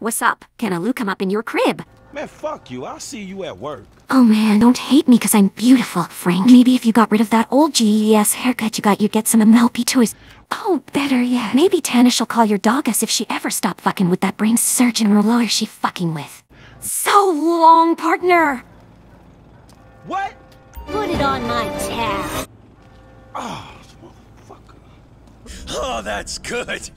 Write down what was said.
What's up? Can a Lou come up in your crib? Man, fuck you. I'll see you at work. Oh man, don't hate me because I'm beautiful, Frank. Maybe if you got rid of that old GES haircut you got, you'd get some MLP toys. Oh, better yet. Maybe Tanisha'll call your dog us if she ever stopped fucking with that brain surgeon or lawyer she fucking with. So long, partner! What? Put it on my tab. Oh, motherfucker. Oh, that's good.